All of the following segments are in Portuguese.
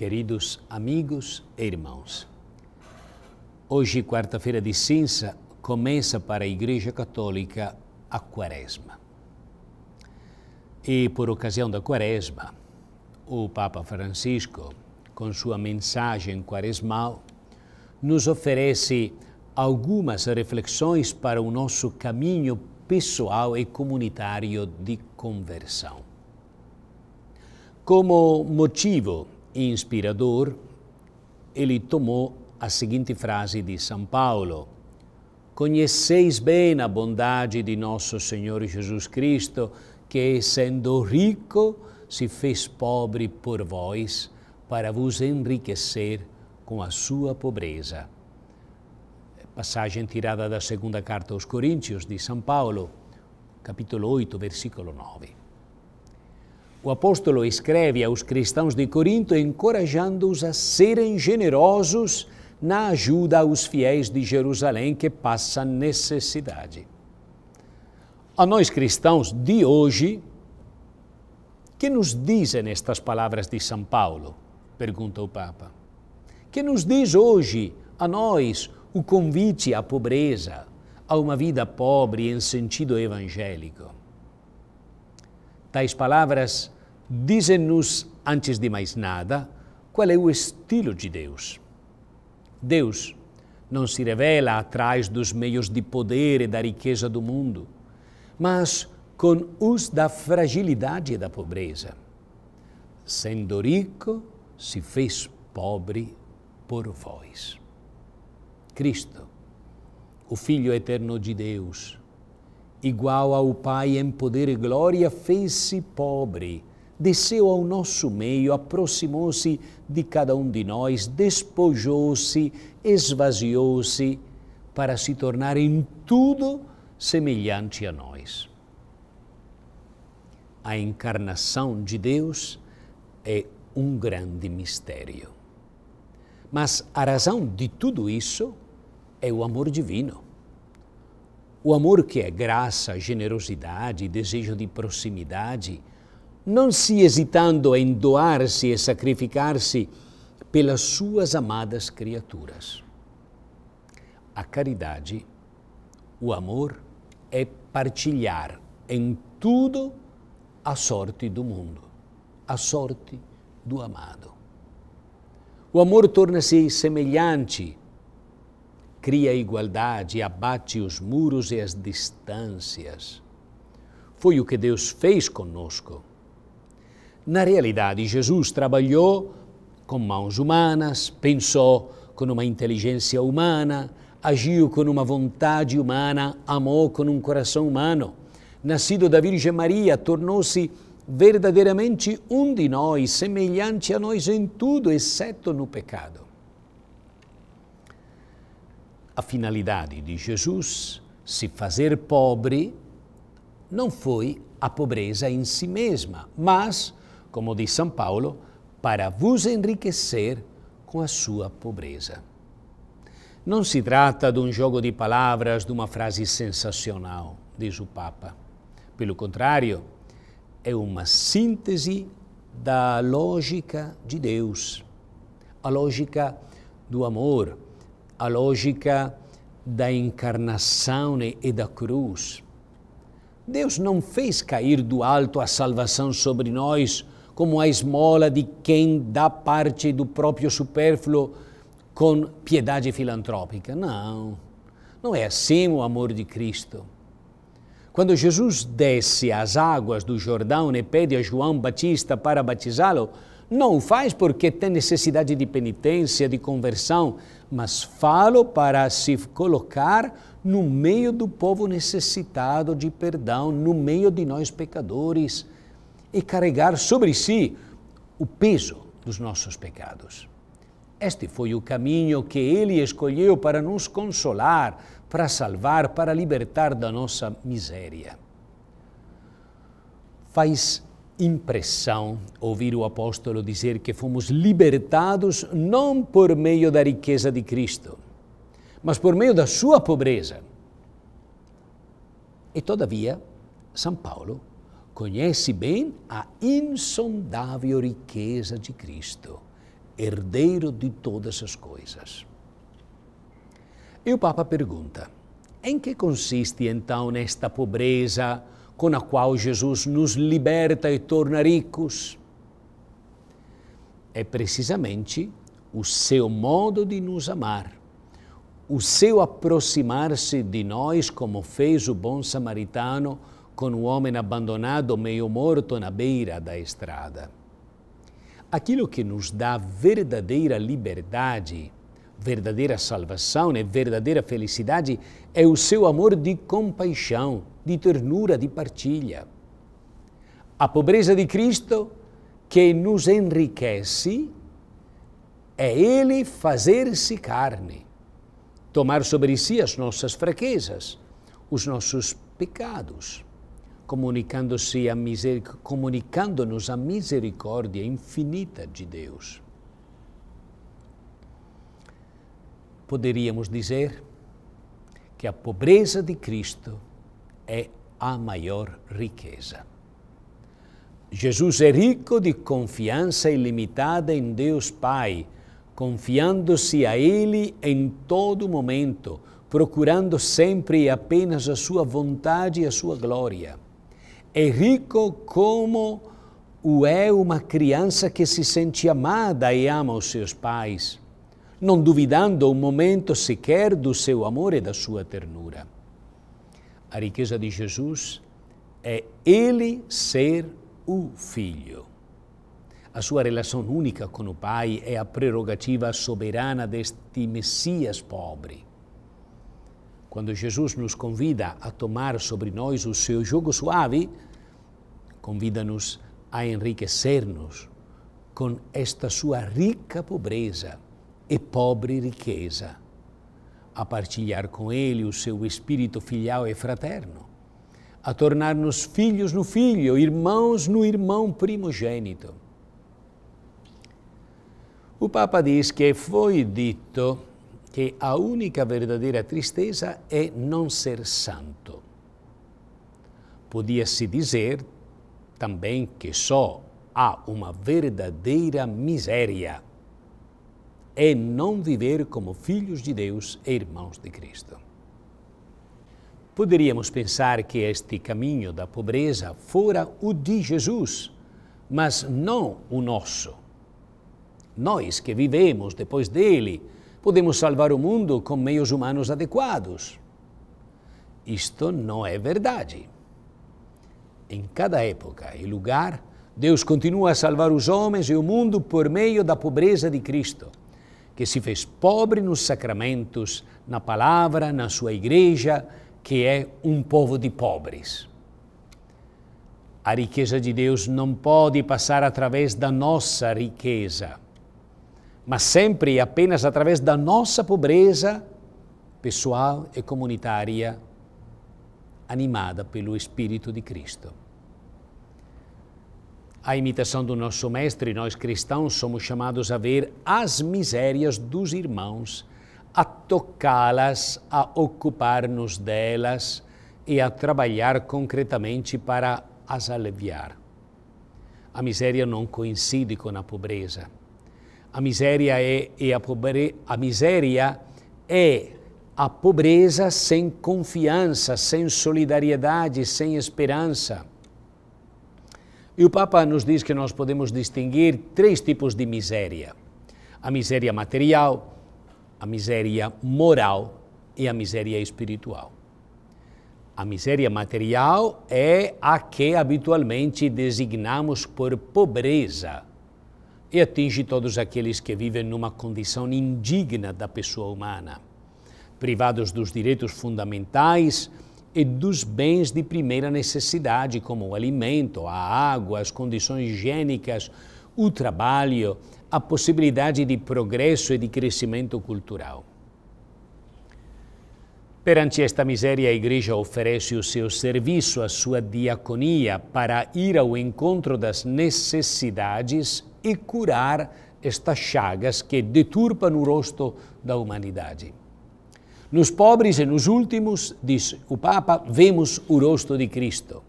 queridos amigos e irmãos. Hoje, quarta-feira de cinza, começa para a Igreja Católica a Quaresma. E por ocasião da Quaresma, o Papa Francisco, com sua mensagem quaresmal, nos oferece algumas reflexões para o nosso caminho pessoal e comunitário de conversão. Como motivo inspirador, ele tomou a seguinte frase de São Paulo: Conheceis bem a bondade de nosso Senhor Jesus Cristo, que, sendo rico, se fez pobre por vós, para vos enriquecer com a sua pobreza. Passagem tirada da segunda carta aos Coríntios de São Paulo, capítulo 8, versículo 9. O apóstolo escreve aos cristãos de Corinto encorajando-os a serem generosos na ajuda aos fiéis de Jerusalém que passam necessidade. A nós cristãos de hoje, que nos dizem estas palavras de São Paulo? Pergunta o Papa. Que nos diz hoje a nós o convite à pobreza, a uma vida pobre em sentido evangélico? Tais palavras dizem-nos, antes de mais nada, qual é o estilo de Deus. Deus não se revela atrás dos meios de poder e da riqueza do mundo, mas com os da fragilidade e da pobreza. Sendo rico, se fez pobre por vós. Cristo, o Filho eterno de Deus, igual ao Pai em poder e glória, fez-se pobre, desceu ao nosso meio, aproximou-se de cada um de nós, despojou-se, esvaziou-se, para se tornar em tudo semelhante a nós. A encarnação de Deus é um grande mistério. Mas a razão de tudo isso é o amor divino. O amor que é graça, generosidade, desejo de proximidade, não se hesitando em doar-se e sacrificar-se pelas suas amadas criaturas. A caridade, o amor, é partilhar em tudo a sorte do mundo, a sorte do amado. O amor torna-se semelhante cria igualdade, abate os muros e as distâncias. Foi o que Deus fez conosco. Na realidade, Jesus trabalhou com mãos humanas, pensou com uma inteligência humana, agiu com uma vontade humana, amou com um coração humano. Nascido da Virgem Maria, tornou-se verdadeiramente um de nós, semelhante a nós em tudo, exceto no pecado a finalidade de Jesus, se fazer pobre, não foi a pobreza em si mesma, mas, como diz São Paulo, para vos enriquecer com a sua pobreza. Não se trata de um jogo de palavras, de uma frase sensacional, diz o Papa. Pelo contrário, é uma síntese da lógica de Deus, a lógica do amor, a lógica da encarnação e da cruz. Deus não fez cair do alto a salvação sobre nós como a esmola de quem dá parte do próprio supérfluo com piedade filantrópica. Não, não é assim o amor de Cristo. Quando Jesus desce às águas do Jordão e pede a João Batista para batizá-lo, não o faz porque tem necessidade de penitência, de conversão, mas falo para se colocar no meio do povo necessitado de perdão, no meio de nós pecadores, e carregar sobre si o peso dos nossos pecados. Este foi o caminho que ele escolheu para nos consolar, para salvar, para libertar da nossa miséria. Faz impressão ouvir o apóstolo dizer que fomos libertados não por meio da riqueza de Cristo, mas por meio da sua pobreza. E todavia, São Paulo conhece bem a insondável riqueza de Cristo herdeiro de todas as coisas. E o Papa pergunta: em que consiste então esta pobreza com a qual Jesus nos liberta e torna ricos? É precisamente o seu modo de nos amar, o seu aproximar-se de nós, como fez o bom samaritano com o homem abandonado meio morto na beira da estrada. Aquilo que nos dá verdadeira liberdade, verdadeira salvação e verdadeira felicidade é o seu amor de compaixão, de ternura, de partilha. A pobreza de Cristo que nos enriquece é Ele fazer-se carne, tomar sobre si as nossas fraquezas, os nossos pecados, comunicando-se a comunicando-nos a misericórdia infinita de Deus. Poderíamos dizer que a pobreza de Cristo é a maior riqueza. Jesus é rico de confiança ilimitada em Deus Pai, confiando-se a Ele em todo momento, procurando sempre e apenas a Sua vontade e a Sua glória. É rico como o é uma criança que se sente amada e ama os seus pais, não duvidando um momento sequer do seu amor e da sua ternura. A riqueza de Jesus é Ele ser o Filho. A sua relação única com o Pai é a prerrogativa soberana deste Messias pobre. Quando Jesus nos convida a tomar sobre nós o seu jogo suave, convida-nos a enriquecer-nos com esta sua rica pobreza e pobre riqueza, a partilhar com Ele o seu espírito filial e fraterno, a tornar-nos filhos no Filho, irmãos no irmão primogênito. O Papa diz que foi dito que a única verdadeira tristeza é não ser santo. Podia-se dizer também que só há uma verdadeira miséria é não viver como filhos de Deus e irmãos de Cristo. Poderíamos pensar que este caminho da pobreza fora o de Jesus, mas não o nosso. Nós que vivemos depois dele, podemos salvar o mundo com meios humanos adequados. Isto não é verdade. Em cada época e lugar, Deus continua a salvar os homens e o mundo por meio da pobreza de Cristo, que se fez pobre nos sacramentos, na palavra, na sua igreja, que é um povo de pobres. A riqueza de Deus não pode passar através da nossa riqueza mas sempre e apenas através da nossa pobreza pessoal e comunitária, animada pelo Espírito de Cristo. A imitação do nosso Mestre, nós cristãos somos chamados a ver as misérias dos irmãos, a tocá-las, a ocupar-nos delas e a trabalhar concretamente para as aliviar. A miséria não coincide com a pobreza a miséria é a, pobre, a miséria é a pobreza sem confiança, sem solidariedade, sem esperança. E o Papa nos diz que nós podemos distinguir três tipos de miséria: a miséria material, a miséria moral e a miséria espiritual. A miséria material é a que habitualmente designamos por pobreza e atinge todos aqueles que vivem numa condição indigna da pessoa humana, privados dos direitos fundamentais e dos bens de primeira necessidade, como o alimento, a água, as condições higiênicas, o trabalho, a possibilidade de progresso e de crescimento cultural. Perante esta miséria, a Igreja oferece o seu serviço, a sua diaconia, para ir ao encontro das necessidades e curar estas chagas que deturpam o rosto da humanidade. Nos pobres e nos últimos, diz o Papa, vemos o rosto de Cristo.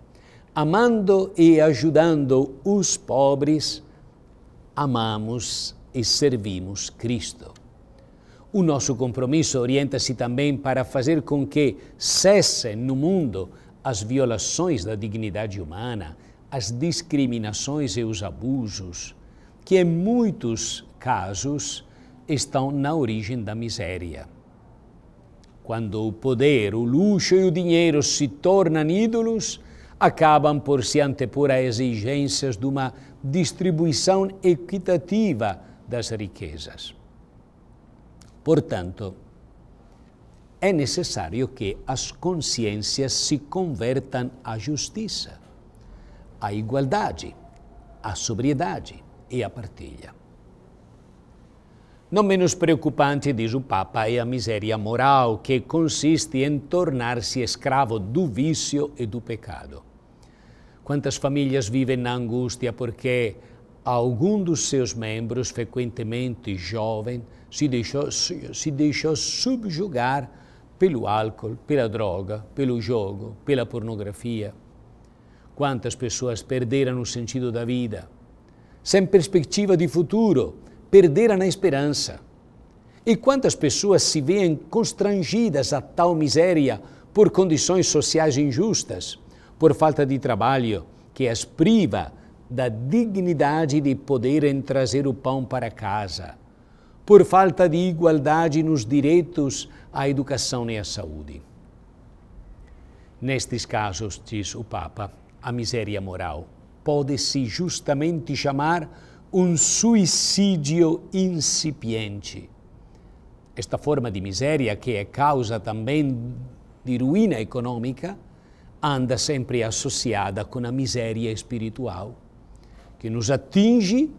Amando e ajudando os pobres, amamos e servimos Cristo. O nosso compromisso orienta-se também para fazer com que cessem no mundo as violações da dignidade humana, as discriminações e os abusos, que em muitos casos estão na origem da miséria. Quando o poder, o luxo e o dinheiro se tornam ídolos, acabam por se antepor a exigências de uma distribuição equitativa das riquezas. Portanto, é necessário que as consciências se convertam à justiça, à igualdade, à sobriedade e à partilha. Não menos preocupante, diz o Papa, é a miséria moral, que consiste em tornar-se escravo do vício e do pecado. Quantas famílias vivem na angústia porque algum dos seus membros, frequentemente jovem, se deixou, se deixou subjugar pelo álcool, pela droga, pelo jogo, pela pornografia. Quantas pessoas perderam o sentido da vida, sem perspectiva de futuro, perderam a esperança. E quantas pessoas se veem constrangidas a tal miséria por condições sociais injustas, por falta de trabalho, que as priva da dignidade de poderem trazer o pão para casa, por falta de igualdade nos direitos à educação e à saúde. Nestes casos, diz o Papa, a miséria moral pode-se justamente chamar um suicídio incipiente. Esta forma de miséria, que é causa também de ruína econômica, anda sempre associada com a miséria espiritual, que nos atinge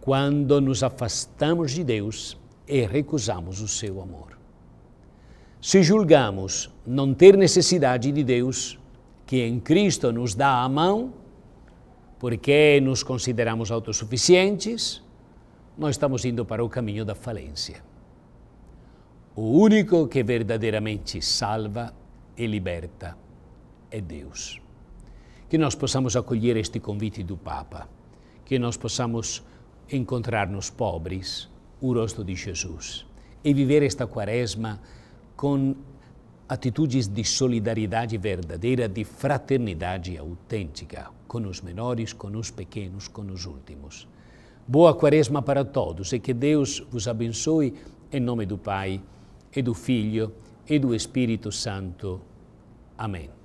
quando nos afastamos de Deus e recusamos o seu amor. Se julgamos não ter necessidade de Deus, que em Cristo nos dá a mão, porque nos consideramos autossuficientes, nós estamos indo para o caminho da falência. O único que verdadeiramente salva e liberta é Deus. Que nós possamos acolher este convite do Papa, que nós possamos encontrar nos pobres o rosto de Jesus e viver esta quaresma com atitudes de solidariedade verdadeira, de fraternidade autêntica, com os menores, com os pequenos, com os últimos. Boa quaresma para todos e que Deus vos abençoe em nome do Pai, e do Filho, e do Espírito Santo. Amém.